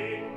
Amen.